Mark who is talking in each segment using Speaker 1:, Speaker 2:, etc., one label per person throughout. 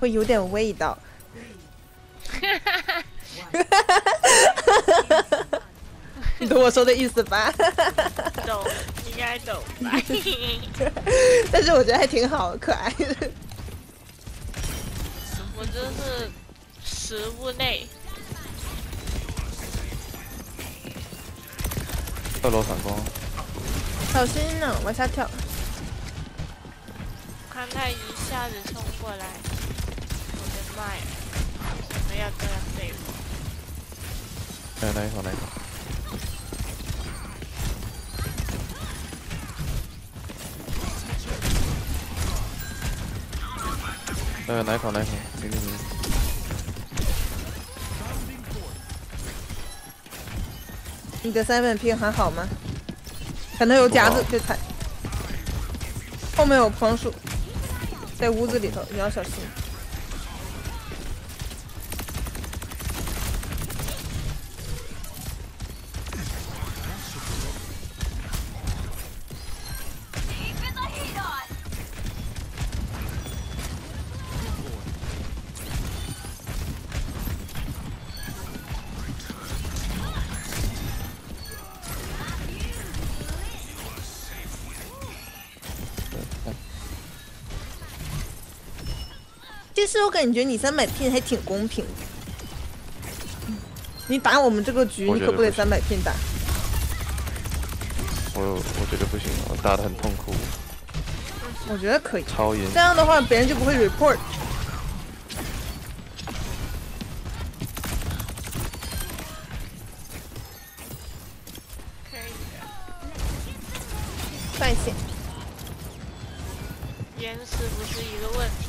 Speaker 1: 会有点味道。哈哈哈你懂我说的意思吧？
Speaker 2: 懂，应该懂吧？
Speaker 1: 但是我觉得还挺好，可爱的。
Speaker 2: 我这是食物内。
Speaker 3: 二楼反攻，
Speaker 1: 小心呢，往下跳。
Speaker 2: 看他一下子冲过来，我的妈呀！我们要这样对付？
Speaker 3: 哎，哪一口哪一口？呃，哪一口哪一口？行行行。
Speaker 1: 你的三本拼还好吗？可能有夹子被踩。后面有狂鼠，在屋子里头，你要小心。其实我感觉你三百片还挺公平的。你打我们这个局，你可不得三百片打。
Speaker 3: 我我觉得不行，我打的很痛苦。
Speaker 1: 我觉得可以。
Speaker 3: 超严。
Speaker 1: 这样的话，别人就不会 report。
Speaker 2: 可以的。
Speaker 1: 范线。
Speaker 2: 延迟不是一个问题。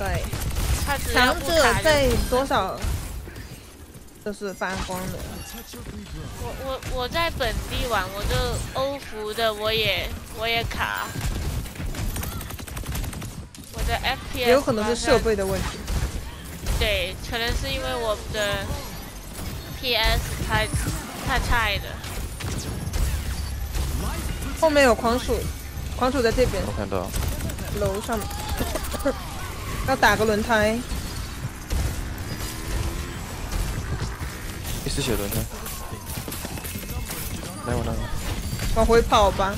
Speaker 1: 对。
Speaker 2: 他只
Speaker 1: 强者在多少都是发光的。
Speaker 2: 我我我在本地玩，我就欧服的我也我也卡。我的 FPS
Speaker 1: 也有可能是设备的问题。
Speaker 2: 对，可能是因为我的 PS 太太菜了。
Speaker 1: 后面有狂鼠，狂鼠在这边。
Speaker 3: 我看到。
Speaker 1: 楼上。要打个轮胎。
Speaker 3: 一丝血轮胎。来我来我。
Speaker 1: 往回跑吧。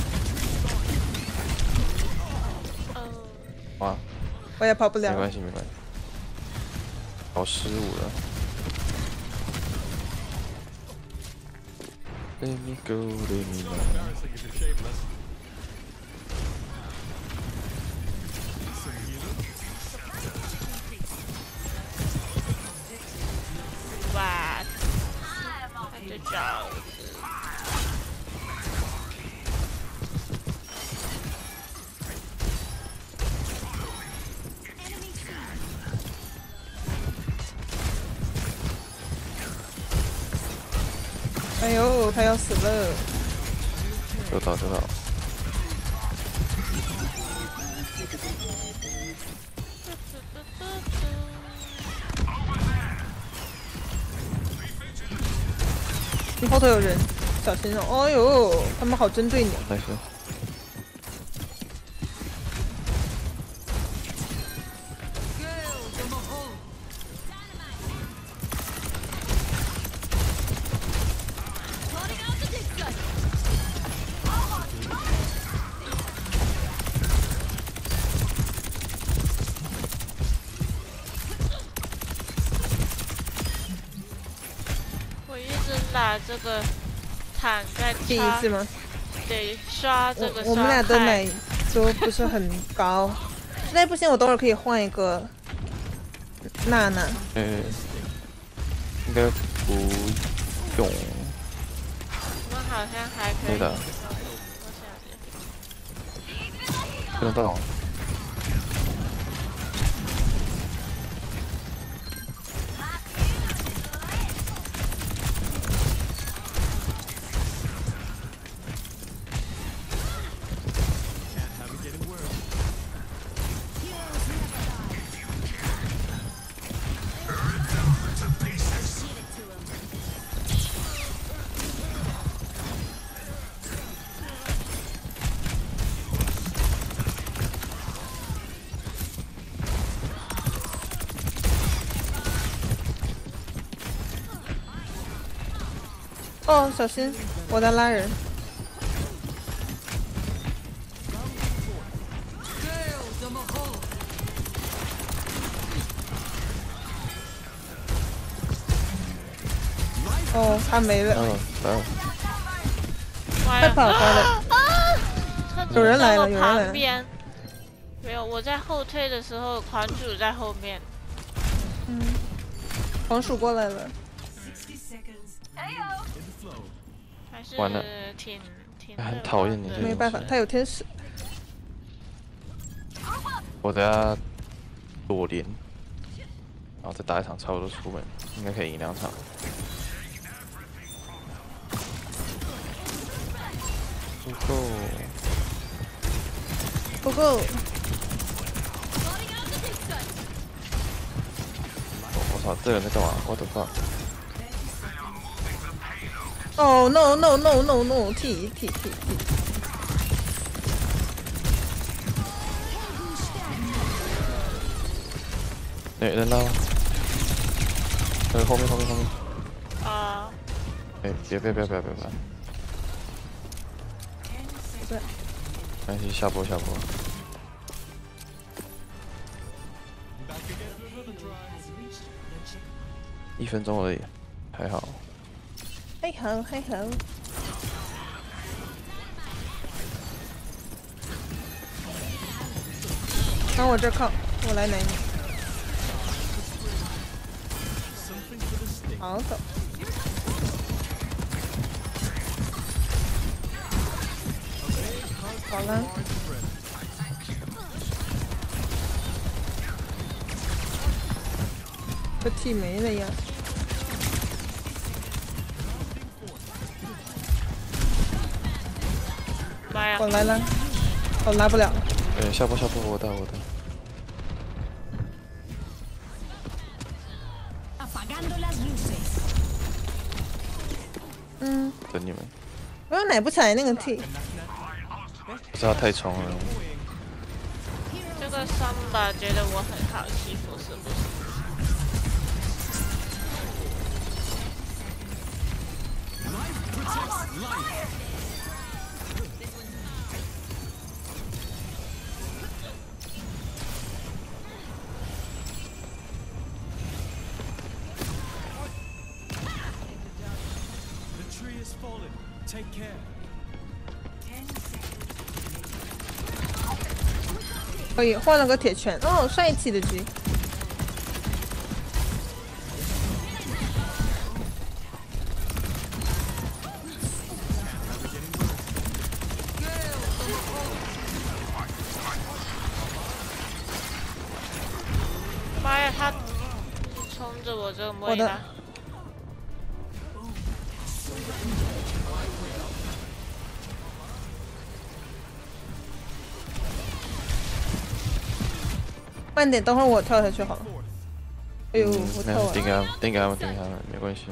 Speaker 1: 我也跑不了。
Speaker 3: 没关系没关系。跑失误了。Let me go, let me go.
Speaker 2: 他的爪子。
Speaker 1: 哎呦，他要死了！
Speaker 3: 收到收到。
Speaker 1: 你后头有人，小心哦！哎呦，他们好针对你。第一次吗？
Speaker 2: 得，刷这个
Speaker 1: 我们俩的奶都不是很高，实在不行我等会儿可以换一个娜娜。
Speaker 3: 嗯，应该不用。
Speaker 2: 我们好像还可以。
Speaker 3: 对的。不能到。
Speaker 1: 哦，小心，我在拉人。哦，他没了，
Speaker 3: 嗯嗯，
Speaker 1: 快！跑有人来了有人来了
Speaker 2: 旁边。没有，我在后退的时候，狂主在后面。
Speaker 1: 嗯，黄鼠过来了，
Speaker 2: 还是
Speaker 3: 完了
Speaker 2: 挺挺
Speaker 3: 很讨厌你
Speaker 1: 没办法，他有天使。
Speaker 3: 我等下裸连，然后再打一场差不多出门，应该可以赢两场。不够，
Speaker 1: 不够，
Speaker 3: 我我操，这人在干嘛？我的 fuck！
Speaker 1: 哦、no no no no no T T T T，
Speaker 3: 哎人呢？呃，后面后面后面，
Speaker 2: 啊，
Speaker 3: 哎，别别别别别别！
Speaker 1: 对，
Speaker 3: 没关系，下播下播。一分钟而已，还好。
Speaker 1: 嘿吼嘿吼，往我这靠，我来奶你。好走。好了。这 T 没了呀。
Speaker 2: 妈呀
Speaker 1: 我！来了，我来不了。
Speaker 3: 哎，下播下播，我带我的。
Speaker 4: Apagando las luces.
Speaker 1: 嗯，
Speaker 3: 等你们，
Speaker 1: 我又奶不起来那个 T。
Speaker 3: 不知道太冲了。
Speaker 2: 这个桑巴觉得我很好欺负，是不是
Speaker 5: ？The
Speaker 1: 可以换了个铁拳，哦，帅气的鸡。
Speaker 2: 妈呀，他冲着我这个
Speaker 1: 我的
Speaker 2: 妹
Speaker 1: 慢点，等会儿我跳下去好了。哎呦，我跳完了。
Speaker 3: 顶给他们，顶给他们，顶给他们，没关系。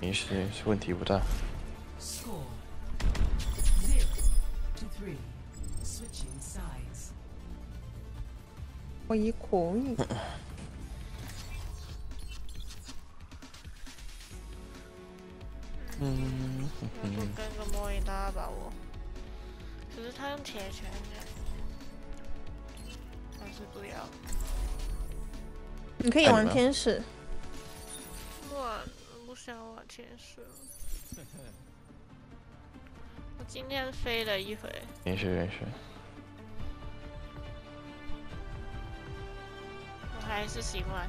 Speaker 3: 没事，问题不大。
Speaker 1: 我一可以。
Speaker 3: 嗯
Speaker 2: 要不跟个莫伊拉吧我。可是他用铁拳的，还是不要。
Speaker 1: 你可以玩天使。
Speaker 2: 我，不想玩天使。我今天飞了一回。
Speaker 3: 没事没事。
Speaker 2: 我还是喜欢。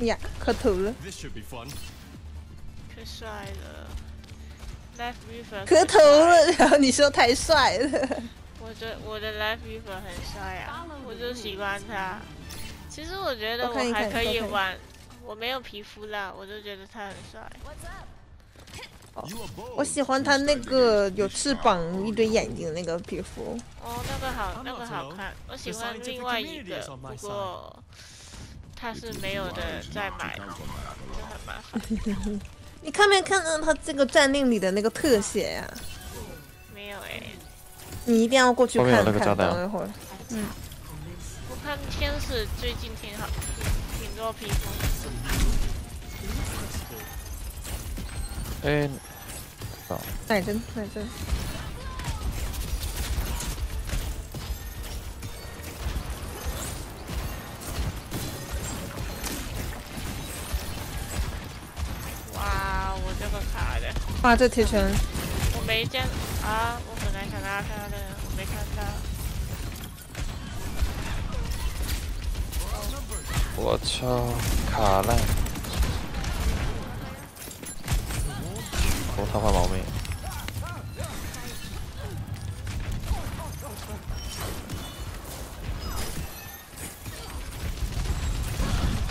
Speaker 1: 呀，磕头了！
Speaker 2: 可帅了！Left Weaver。
Speaker 1: 磕头了，然后你说太帅了。
Speaker 2: 我的我的 Life River 很帅啊，我就喜欢他。其实我觉得我还可以玩，我没有皮肤啦，我就觉得他很帅。
Speaker 5: Bold.
Speaker 1: 我喜欢他那个有翅膀、一堆眼睛的那个皮肤。
Speaker 2: 哦，那个好，那个好看。我喜欢另外一个，不过他是没有的再买，就很麻烦。
Speaker 1: 你看没看到他这个战令里的那个特写呀、
Speaker 2: 没有哎、
Speaker 1: 你一定要过去
Speaker 3: 后面有
Speaker 1: 看看。
Speaker 3: 那个炸弹
Speaker 1: 等一会儿，嗯
Speaker 2: 我看天使最近挺好，挺多皮肤。
Speaker 3: 哎，
Speaker 1: 奶针，奶针。
Speaker 2: 哇，我这个卡的，
Speaker 1: 哇，这铁拳，
Speaker 2: 我没见啊！我本来想让他看的，我没看到。
Speaker 3: 我操，卡烂！我他发毛妹，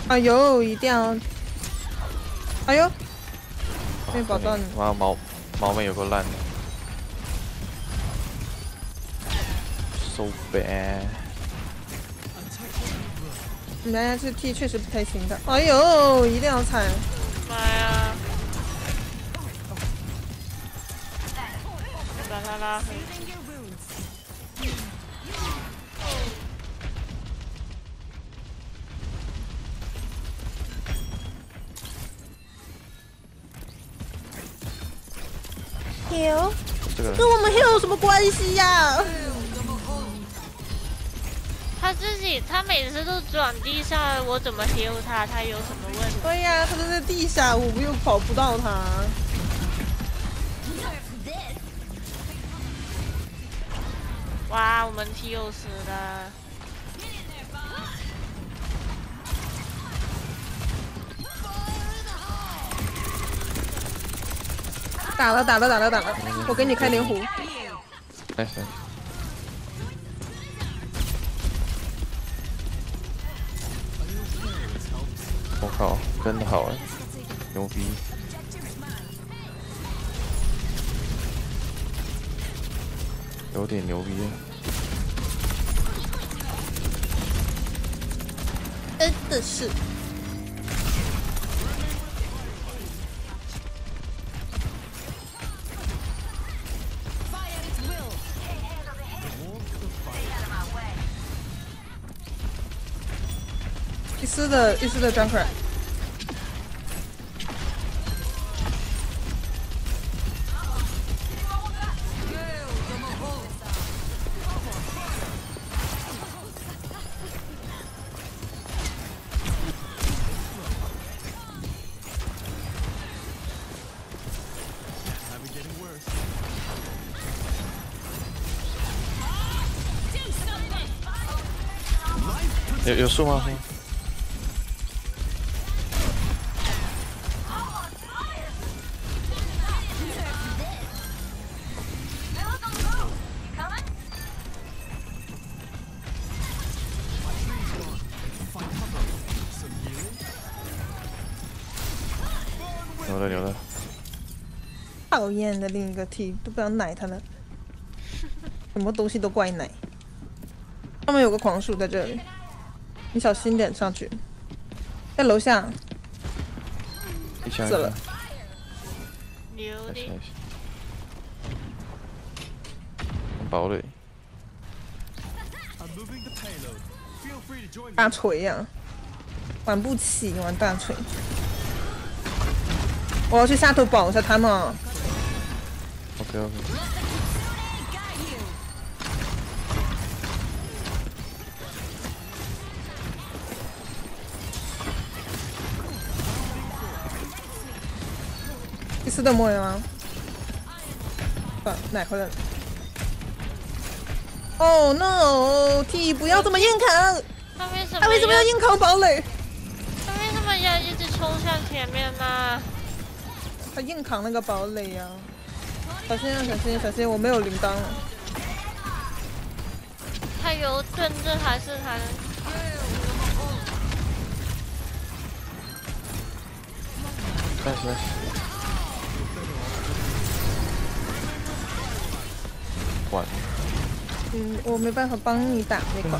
Speaker 1: 哎呦，一定要，哎呦，没保到你。
Speaker 3: 妈毛毛妹有个烂的，so bad。
Speaker 1: 你家这 T 确实不太行的。哎呦，一定要踩！
Speaker 2: 妈呀！把他拉回去。
Speaker 1: 有，
Speaker 3: 这个
Speaker 1: 跟我们 Hill 有什么关系呀？
Speaker 2: 他自己，他每次都转地下，我怎么 heal 他？他有什么问题？
Speaker 1: 对呀，他都在地下，我们又跑不到他。
Speaker 2: 哇，我们 T 又死了。
Speaker 1: 打了，打了，打了，打了！我给你开灵狐。
Speaker 3: 哎行。靠，真的好哎，牛逼！有点牛逼。
Speaker 1: 真的是。一丝的，一丝的砖块。
Speaker 3: 有有树吗？牛的牛的，
Speaker 1: 讨厌的另一个 T 都不想奶他了，什么东西都怪奶。上面有个狂树在这里，你小心点上去，在楼下。死了。
Speaker 2: 牛的。
Speaker 3: 堡垒。
Speaker 1: 大锤呀、玩不起，玩大锤。我要去下头保一下他们。
Speaker 3: OK OK。
Speaker 1: 第四的末人吗？啊，奶回来了。Oh no！T 不要这么硬扛。
Speaker 2: 他为什么？
Speaker 1: 他为什么要硬扛堡垒？
Speaker 2: 他为什么要一直冲向前面呢？
Speaker 1: 他硬扛那个堡垒呀！小心啊，小心，小心！我没有铃铛了。
Speaker 2: 他有盾这还是他？
Speaker 3: 开始。完。
Speaker 1: 嗯，我没办法帮你打那个。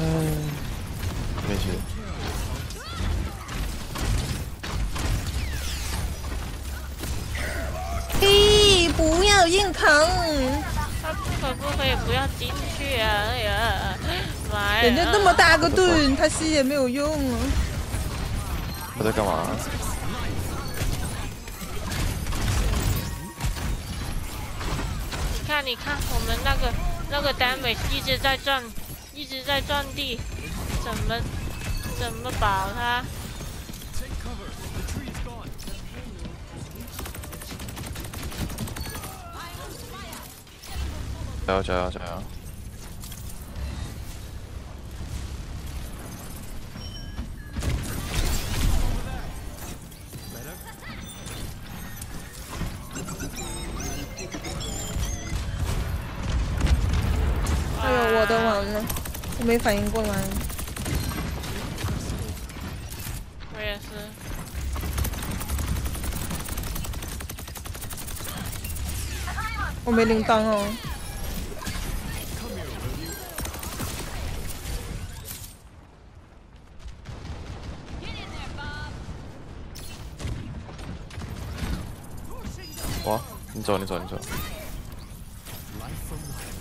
Speaker 3: 没事。
Speaker 1: 嘿，不要硬扛！
Speaker 2: 他不可不可以不要进去啊？哎呀，妈呀！
Speaker 1: 人家那么大个盾，他吸也没有用啊。
Speaker 3: 我在干嘛？
Speaker 2: 那你看，我们那个那个单位一直在转，一直在转地，怎么怎么保他？
Speaker 3: 加油！加油！加油！
Speaker 1: 我的完了，我没反应过来。
Speaker 2: 我也是。
Speaker 1: 我没铃铛哦。
Speaker 3: 哇，你走你走你走，
Speaker 5: Life from life.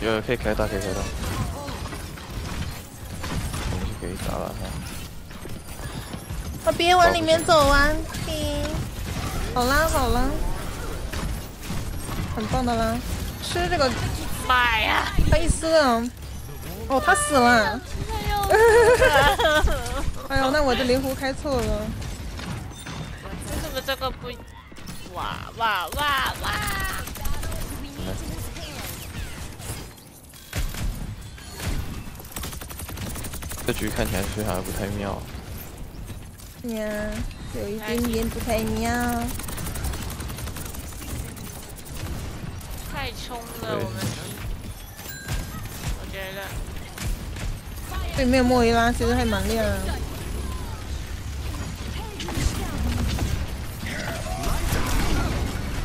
Speaker 3: 有有可以开大可以开大，我们就可以打了哈。
Speaker 1: 啊，别往里面走啊！停，好啦好啦，很棒的啦，吃这个
Speaker 2: 妈呀！
Speaker 1: 他一死了，哦，他死了。哎呦，那我的灵狐开错了。
Speaker 2: 为什么这个不？哇哇哇哇！
Speaker 3: 这局看起来是好像不太妙。
Speaker 1: 呀，有一点点不太妙。
Speaker 2: 太冲了，我们踢。我觉得
Speaker 1: 对面莫伊拉其实还蛮厉害的。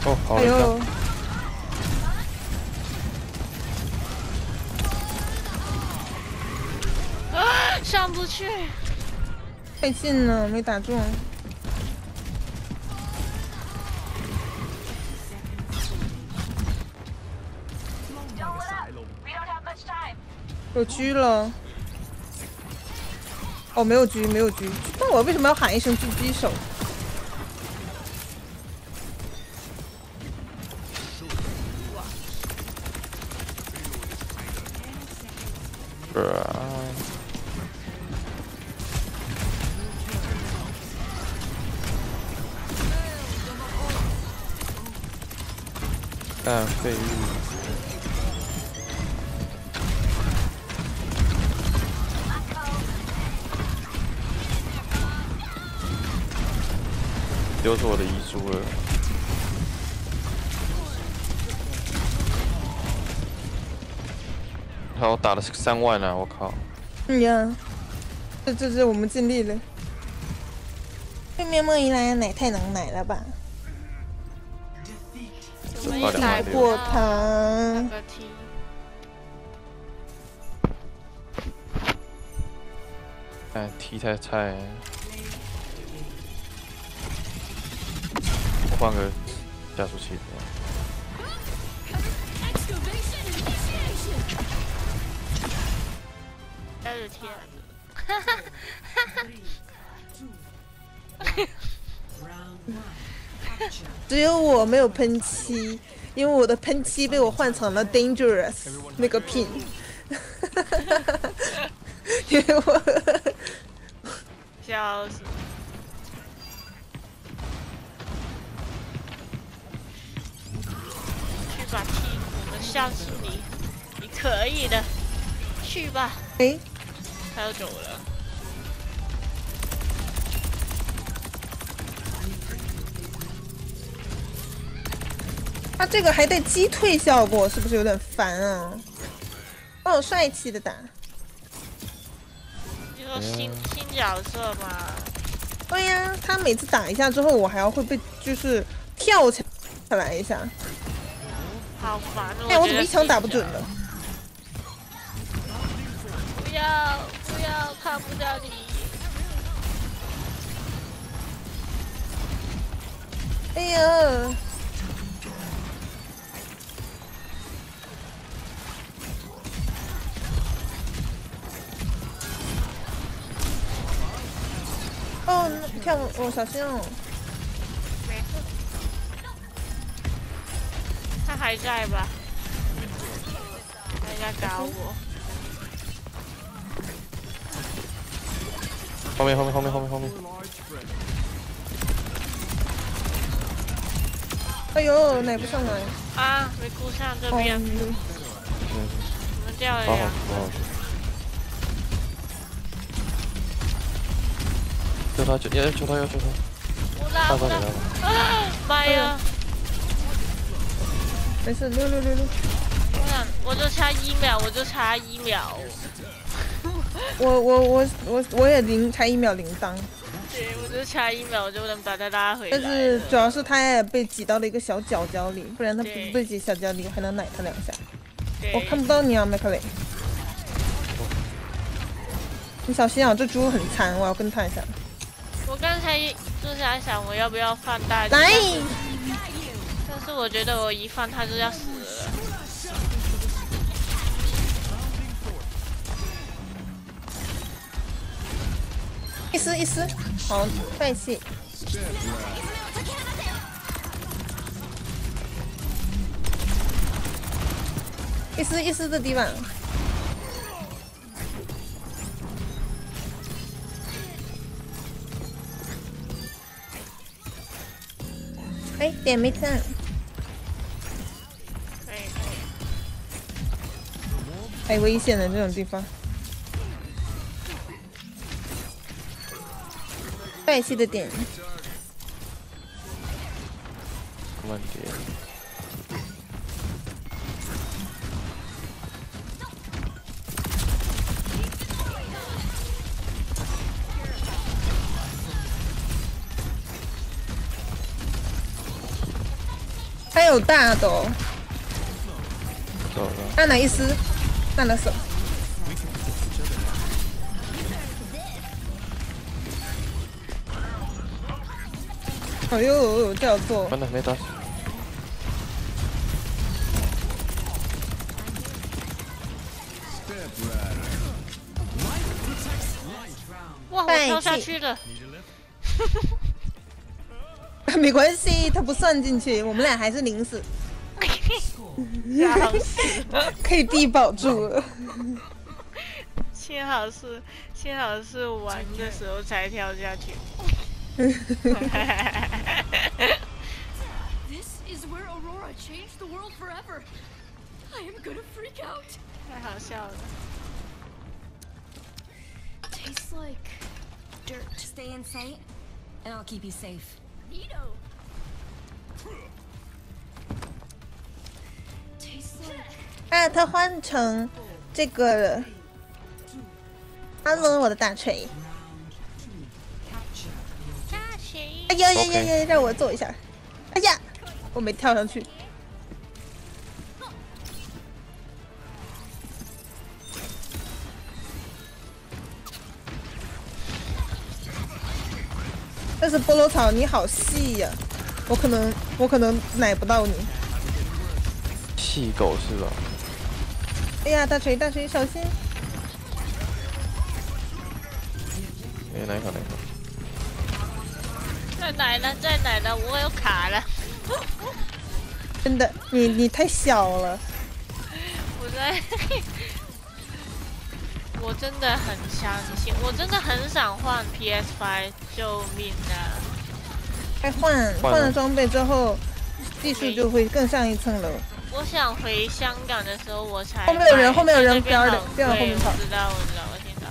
Speaker 3: 哦，好
Speaker 1: 哎
Speaker 2: 上不去。
Speaker 1: 太近了，没打中。有狙了。哦，没有狙，没有狙。那我为什么要喊一声狙击手？
Speaker 3: 是啊。干废！丢出我的遗书了。好，我打了三万啊！我靠。
Speaker 1: 嗯呀，这这这，我们尽力了。对面莫伊拉奶太能奶了吧？
Speaker 2: 我们
Speaker 3: 花两万六
Speaker 1: 过
Speaker 2: 那
Speaker 1: 他。
Speaker 2: 个踢，
Speaker 3: 太菜，我换个加速器。
Speaker 2: 开始踢了。
Speaker 4: Round one. Capture.
Speaker 1: 只有我没有喷漆，因为我的喷漆被我换成了 dangerous 那个 pin，因为我
Speaker 2: 笑死！去吧，T，我们相信你，你可以的，去吧。
Speaker 1: 哎，
Speaker 2: 他要走了，
Speaker 1: 他这个还带击退效果，是不是有点烦啊？帮我帅气的打，
Speaker 2: 你说新新角色嘛？
Speaker 1: 对呀、他每次打一下之后，我还要会被就是跳起来一下，
Speaker 2: 好烦哦！
Speaker 1: 哎，我怎么一枪打不准
Speaker 2: 新角
Speaker 1: 了？
Speaker 2: 不要不要，看不到你。
Speaker 1: 哎呀，跳哦，小心哦。
Speaker 2: 没事。他还在吧？还在搞我。
Speaker 3: 后面后面后面后面后面，
Speaker 1: 哎呦，奶不上来。
Speaker 2: 啊，没顾上这
Speaker 1: 哦，
Speaker 2: 边，
Speaker 1: 嗯
Speaker 2: 我们掉了
Speaker 3: 好救他救要救他要救他，
Speaker 2: 我拉不到
Speaker 3: 大哥你来。吧。
Speaker 2: 啊！妈呀！
Speaker 1: 没事，六六六六。
Speaker 2: 我想，我就差一秒，我就差一秒。
Speaker 1: 我我我我我也零才一秒铃铛，
Speaker 2: 对，我就差一秒，我就能把他拉回来。
Speaker 1: 但是主要是他也被挤到了一个小角角里，不然他不被挤小角里还能奶他两下。我看不到你啊，麦克雷。你小心啊，这猪很残，我要跟他一下。
Speaker 2: 我刚才就是在想，我要不要放大？
Speaker 1: 来，
Speaker 2: 但是我觉得我一放他就要死了。
Speaker 1: 一丝一丝，好帅气。一丝一丝的地板，哎，点没赞，
Speaker 2: 可以可以。
Speaker 1: 太危险了这种地方。帅气的点，有大的、哦，
Speaker 3: 走了。
Speaker 1: 娜娜一丝，手。哎呦，叫做
Speaker 3: 完了没打死。
Speaker 2: 哇，我
Speaker 1: 帅
Speaker 2: 跳下去了。
Speaker 1: 没关系，他不算进去，我们俩还是零死，可以低保住了。
Speaker 2: 幸好是幸好是玩的时候才跳下去。
Speaker 6: This is where Aurora changed the world forever. I am gonna freak out.
Speaker 2: 太好笑了。
Speaker 6: Tastes like dirt.
Speaker 7: Stay in sight, and I'll keep you safe.
Speaker 1: 啊，他换成这个了。Hello，我的大锤。哎呀呀呀呀！让我坐一下。哎呀，我没跳上去。但是菠萝草你好细呀、我可能我可能奶不到你。
Speaker 3: 细狗是吧？
Speaker 1: 哎呀，大锤大锤，小心！
Speaker 3: 哎哪一口哪一口。
Speaker 2: 在奶呢？在奶呢？我又卡了。
Speaker 1: 真的，你你太小了。
Speaker 2: 我在，我真的很相信，我真的很想换 PS5，救命啊！
Speaker 1: 哎换
Speaker 3: 换了
Speaker 1: 装备之后，技术就会更上一层楼。
Speaker 2: 我想回香港的时候我才
Speaker 1: 后面有人后面有人
Speaker 2: 在这边
Speaker 1: 边儿的
Speaker 2: 好
Speaker 1: 边儿后面跑
Speaker 2: 我知道我知道我听到，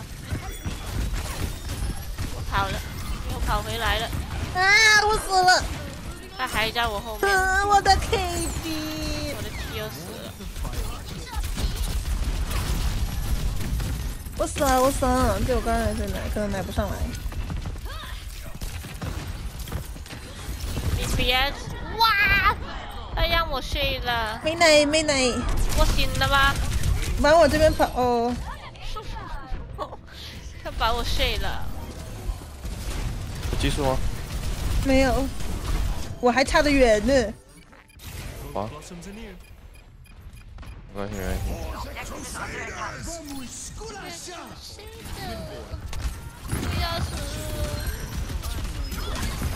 Speaker 2: 我跑了，又跑回来了，
Speaker 1: 啊，我死了！
Speaker 2: 他还在我后面，
Speaker 1: 啊，我的 KD，
Speaker 2: 我死了，
Speaker 1: 我死了！就我刚才在奶，可能奶不上来。
Speaker 2: 你别哇！他让我睡了，
Speaker 1: 没奶没奶，
Speaker 2: 我醒了吗？
Speaker 1: 往我这边跑哦。
Speaker 2: 他把我睡了。
Speaker 3: 有技术吗？
Speaker 1: 没有，我还差得远呢。
Speaker 3: 啊.没关系没关系。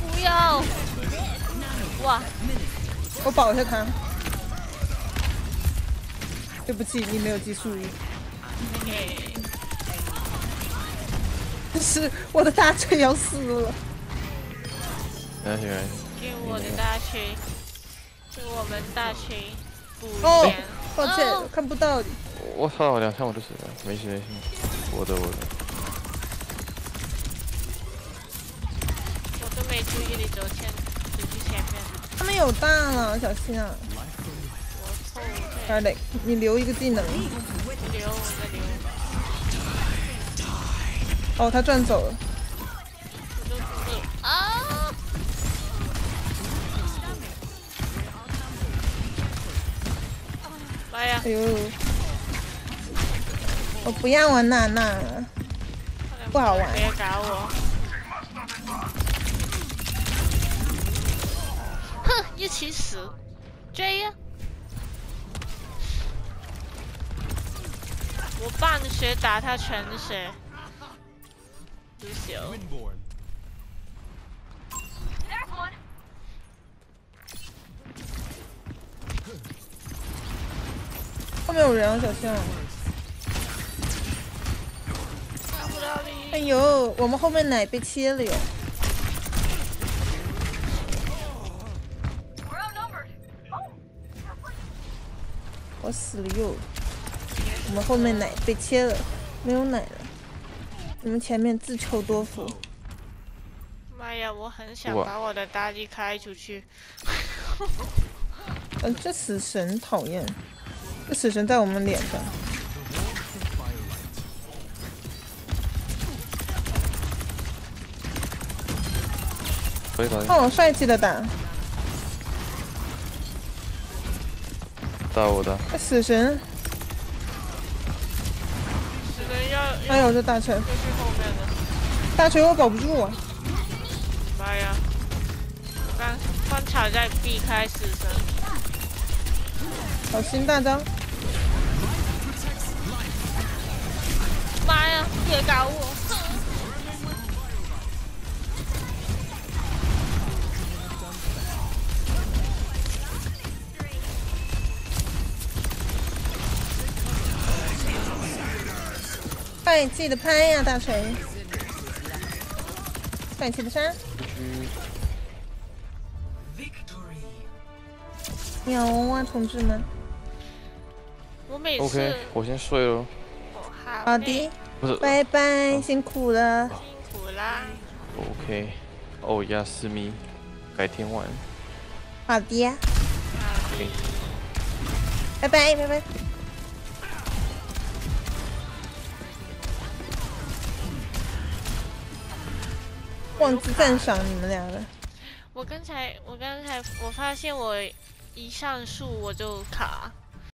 Speaker 2: 不要死！哇，
Speaker 1: 我保一下他。对不起，你没有技术。
Speaker 2: 嘿，
Speaker 1: 是我的大锤要死了。
Speaker 3: 没关系没关系，
Speaker 2: 给我的大锤，给我们大锤补
Speaker 1: 哦
Speaker 2: 钱。
Speaker 1: 抱歉，
Speaker 2: 哦
Speaker 1: 看不到你。
Speaker 3: 我操，两枪我就死了，没事没事，我的我的，
Speaker 2: 我都没注意你走前，走去前面，
Speaker 1: 他们有大了，小心啊！
Speaker 2: 我臭对，
Speaker 1: 艾蕾，你留一个技能。
Speaker 2: 留我在留，
Speaker 1: 哦，他转走了。
Speaker 2: 妈呀
Speaker 1: 哎！呦，我不要玩娜娜了。不好玩
Speaker 2: 别搞我！哼，一起死，追呀！我半血打他全血，卢修，
Speaker 1: 后面有人啊，小心啊！
Speaker 2: 看不到你。
Speaker 1: 哎呦，我们后面奶被切了哟！我死了哟！我们后面奶被切了，没有奶了。你们前面自求多福。
Speaker 2: 妈呀，我很想把我的大力开出去。
Speaker 1: 嗯、这死神讨厌，这死神在我们脸上。
Speaker 3: 可以打
Speaker 1: 哦，帅气的打！
Speaker 3: 打我的，
Speaker 1: 这死神，
Speaker 2: 死神要要
Speaker 1: 哎呦，这大锤。大锤我保不住啊！
Speaker 2: 妈呀！我刚刚才在避开死神。
Speaker 1: 小心大招！
Speaker 2: 妈呀！别搞我！哼
Speaker 1: 帅气的拍呀，大锤！帅气的杀
Speaker 4: ！Victory.
Speaker 1: 同志们！
Speaker 2: 我每次
Speaker 3: OK，我先睡了，
Speaker 2: 好
Speaker 1: 的，
Speaker 3: 不是
Speaker 1: 拜拜，辛苦了。
Speaker 2: 辛苦啦。
Speaker 3: OK，哦亚斯咪，改天玩，
Speaker 1: 好的呀，
Speaker 2: 好的，
Speaker 1: 拜拜，拜拜。忘记赞赏你们俩了。
Speaker 2: 我刚才我刚才我发现我一上树我就卡，